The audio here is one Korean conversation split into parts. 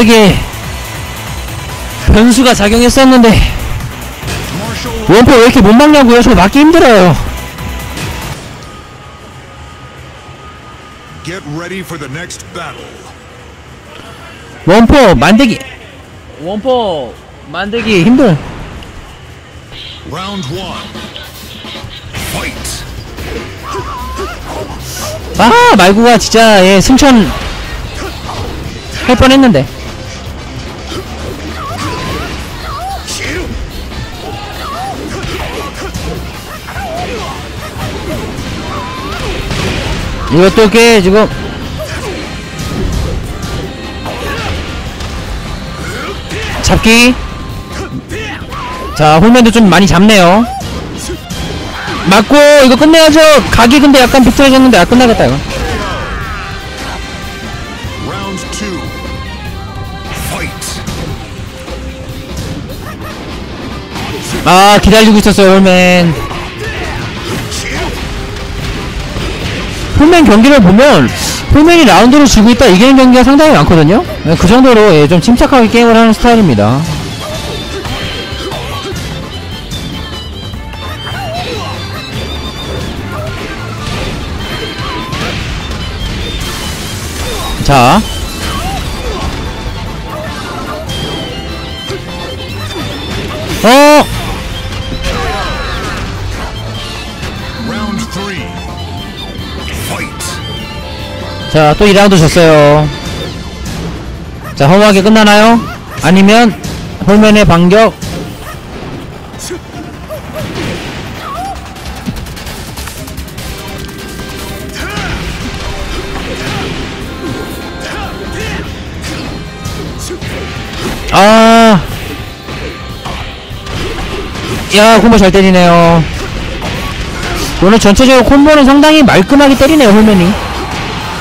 원포에게 변수가 작용했었는데. 원포 왜 이렇게 못 막냐고요? 저 막기 힘들어요. Get ready for the next battle. 원포 만들기 원포 만들기 힘들. Round one. Fight. 아 말구가 진짜 예 승천 할 뻔했는데. 이것도 꽤 지금. 잡기. 자 홀맨도 좀 많이 잡네요. 맞고 이거 끝내야죠. 각이 근데 약간 비틀어졌는데 아 끝나겠다 이거. 아 기다리고 있었어요 홀맨 홀맨 경기를 보면 홀맨이 라운드를 지고 있다 이기는 경기가 상당히 많거든요. 예, 그 정도로 예, 좀 침착하게 게임을 하는 스타일입니다. 자 자, 또 2라운드 졌어요. 자, 허무하게 끝나나요? 아니면 홀맨의 반격? 아. 야, 콤보 잘 때리네요. 오늘 전체적으로 콤보는 상당히 말끔하게 때리네요, 홀맨이.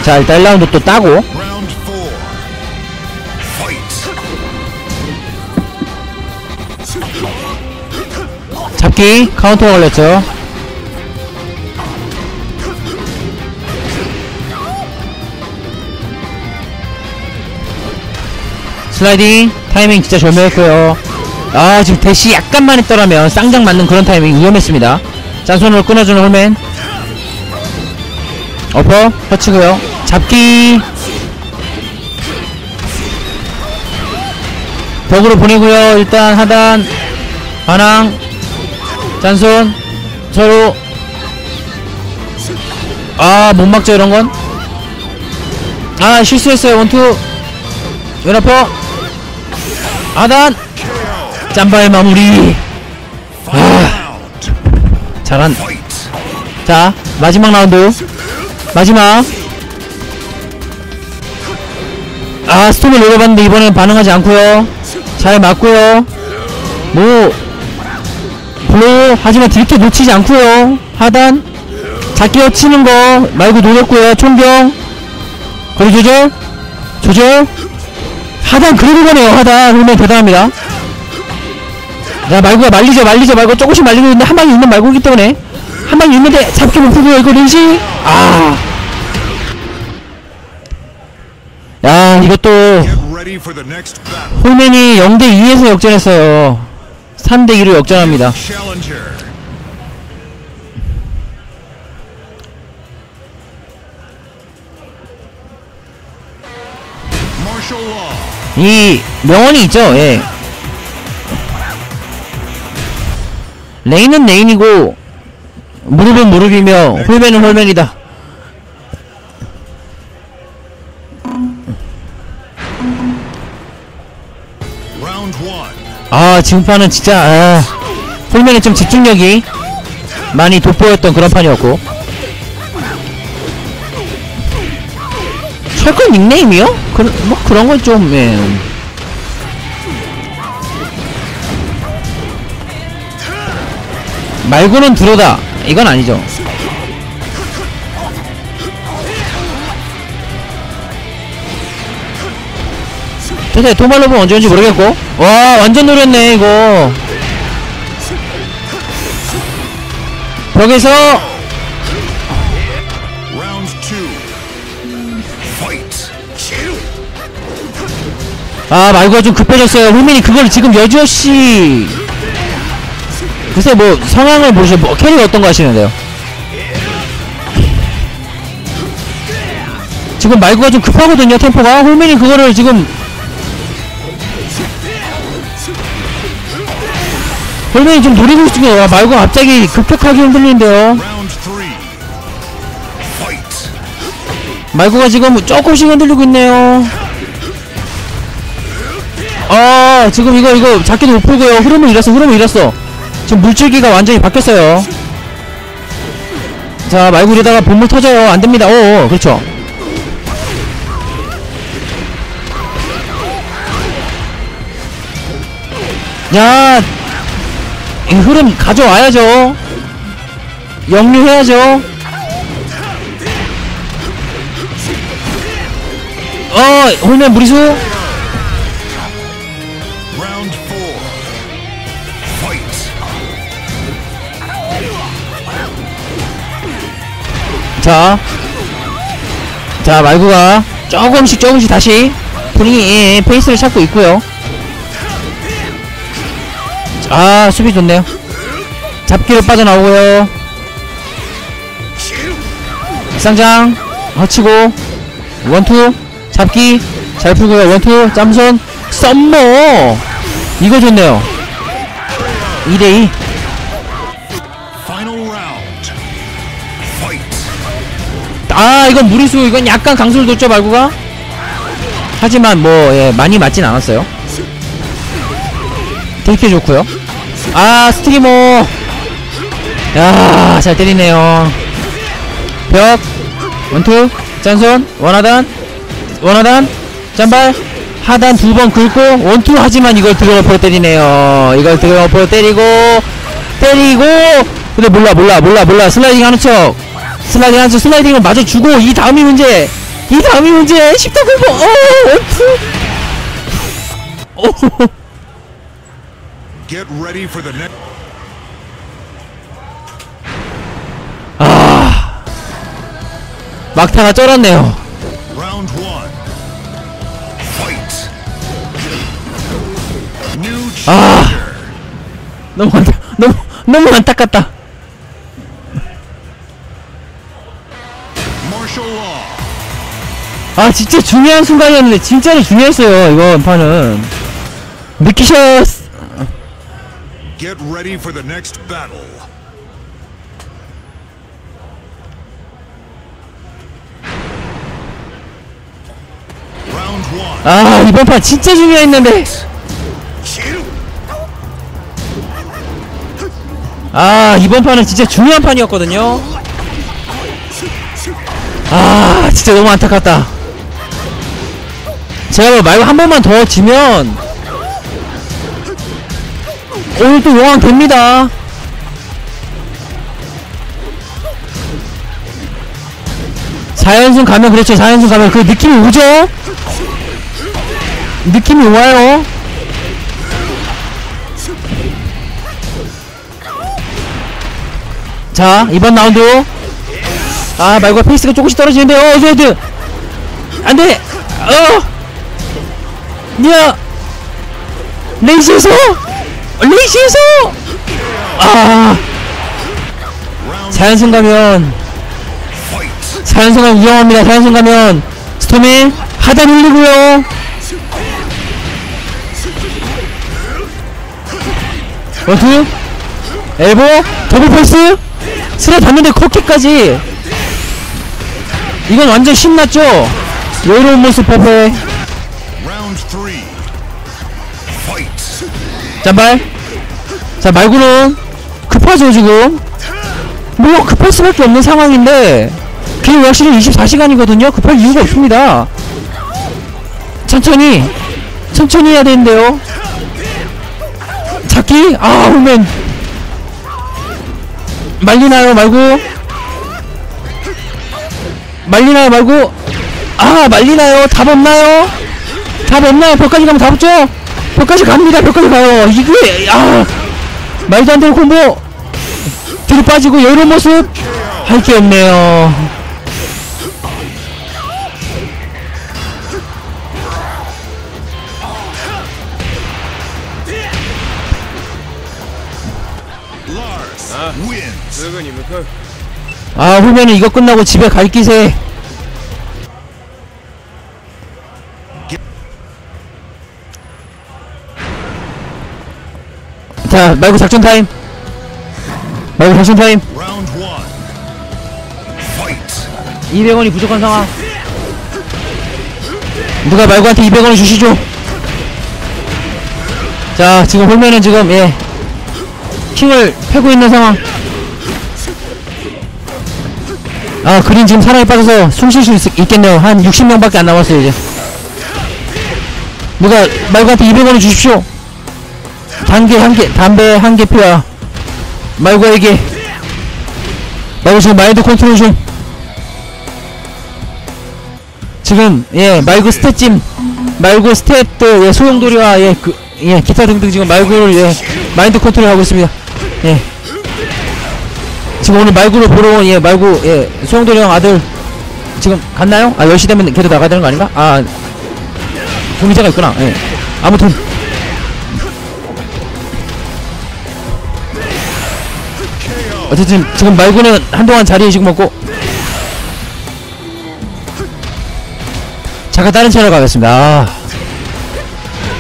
자, 일단 1라운드 또 따고. 잡기 카운터가 걸렸죠. 슬라이딩 타이밍 진짜 절묘했고요. 아 지금 대시 약간만 했더라면 쌍장 맞는 그런 타이밍 위험했습니다. 짠손으로 끊어주는 홀맨. 어퍼 터치고요 잡기. 벽으로 보내고요. 일단 하단 반항 짠손 서로. 아 못 막죠 이런건? 아 실수했어요. 원투. 왼어퍼 하단. 짬바의 마무리. 아. 잘한. 자 마지막 라운드. 마지막 아 스톰을 노려봤는데 이번엔 반응하지 않고요. 잘 맞고요. 뭐 blow 하지만 딜캐 놓치지 않고요. 하단 잡기어 치는 거 말고 노렸고요. 총경 거리 조절. 조절. 하단 그리고 가네요 하단. 그러면 대단합니다. 야 말고가 말리죠 말리죠. 말고 조금씩 말리고 있는데 한 방이 있는 말고기 때문에 한 방이 있는데 잡기 못 풀고요. 이거 린시? 아. 이것도. 홀맨이 0대 2에서 역전했어요 3대 2로 역전합니다 Challenger. Martial law. 이 명언이 있죠 예 레인은 레인이고 무릎은 무릎이며 홀맨은 홀맨이다 지금 판은 진짜 아, 홀맨의 좀 집중력이 많이 돋보였던 그런 판이었고 철권 닉네임이요? 그, 뭐 그런 건좀 예. 말고는 들어다 이건 아니죠 도대체 도말로브 언제 온지 모르겠고. 와 완전 노렸네 이거. 벽에서. 아 말고가 좀 급해졌어요. 홀맨이 그걸 지금 여지없이. 글쎄 뭐 성향을 보시죠. 뭐 캐릭 어떤 거 하시는데요? 지금 말고가 좀 급하거든요 템포가. 홀맨이 그거를 지금 홀맨이 좀 노리고 있으면 와 말고 갑자기 급격하게 흔들리는데요. 말고가 지금 조금씩 흔들리고 있네요. 아, 지금 이거, 이거, 잡기도 못 풀고요. 흐름을 잃었어, 흐름을 잃었어. 지금 물줄기가 완전히 바뀌었어요. 자, 말고 이러다가 본물 터져요. 안 됩니다. 오, 그렇죠. 야, 이 흐름 가져와야죠. 역류해야죠. 어, 홀면 무리수. 자, 자 말구가 조금씩 조금씩 다시 본인이 페이스를 찾고 있고요. 아 수비 좋네요. 잡기로 빠져나오고요. 쌍장 허치고 원투 잡기 잘 풀고요. 원투 짠손 summer 이거 좋네요. 2대2 Final round. Fight. 아 이건 무리수 이건 약간 강수를 뒀죠 말구가 하지만 뭐 예, 많이 맞진 않았어요 되게 좋고요. 아 스트리머 야잘 때리네요. 벽. 원투. 짠손. 원하단. 원하단. 짠발. 하단 두 번 긁고 원투 하지만 이걸 드래퍼로 때리네요. 이걸 드래퍼로 때리고 때리고. 근데 몰라 몰라 몰라 몰라. 슬라이딩 하는 척. 슬라이딩 하는 척. 슬라이딩을 마저 주고 이 다음이 문제. 이 다음이 문제. 10대 공포 어 원투. 오 Get ready for the next. 아 막타가 쩔었네요 Round one. Fight. New 아. 너무 안타 너무 너무 안타깝다. 아 진짜 중요한 순간이었는데 진짜로 중요했어요 이번 판은 느끼셨 Get ready for the next battle. 아 이번 판 진짜 중요했는데. 아 이번 판은 진짜 중요한 판이었거든요. 아 진짜 너무 안타깝다. 제가 뭐 말고 한 번만 더 지면 오늘 또 용왕 됩니다. 사연승 가면 그렇죠. 사연승 가면 그 느낌이 오죠? 느낌이 와요. 자 이번 라운드. 아 말구 페이스가 조금씩 떨어지는데 어 어드. 안돼! 어! 야 rage에서 rage에서! 아. 사연승 가면. 사연승 가면 위험합니다. 사연승 가면. 스톰이 하단 흘리고요. 원투. 엘보. 더블 패스. 스레 봤는데 코킥까지. 이건 완전 신났죠? 여유로운 모습. Fight. 짠발 자 말고는 급하죠 지금. 뭐 급할 수밖에 없는 상황인데 그게 확실히 24시간이거든요. 급할 이유가 없습니다. 천천히 천천히 해야 되는데요. 잡기? 아 오면 말리나요 말고 말리나요 말고 아 말리나요? 답 없나요? 답 없나요? 벽까지 가면 답 없죠 벽까지 갑니다. 벽까지 가요. 이게 야 말도 안 되는 콤보. 뒤로 빠지고 여러 모습. 할 게 없네요. 아. 뭐, 그. 아 후면은 이거 끝나고 집에 갈 기세. 자 말구 작전 타임. 말구 작전 타임. Round one. Fight. 200원이 부족한 상황. 누가 말구한테 200원을 주시죠. 자 지금 홀맨은 지금 예. 킹을 패고 있는 상황. 아 그린 지금 사랑에 빠져서 숨 쉴 수 있겠네요. 한 60명밖에 안 남았어요 이제. 누가 말고한테 200원을 주십시오 단계 한개 담배 한 개 피와 말고에게 말고 지금 마인드 컨트롤 중 지금 예 말고 스탯찜 말고 스탯도 예 소용돌이와 예그 예 기타 등등 지금 말고를 예 마인드 컨트롤 하고 있습니다. 예. 지금 오늘 말고를 보러 온 예 말고 예 소용돌이 형 아들 지금 갔나요? 아 10시 되면 걔도 나가야 되는 거 아닌가? 아 공기자가 있구나. 예. 아무튼 어쨌든 지금 말고는 한동안 자리에 지금 없고 잠깐 다른 채널 가겠습니다 아.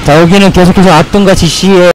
자 여기는 계속해서 압동과 지시의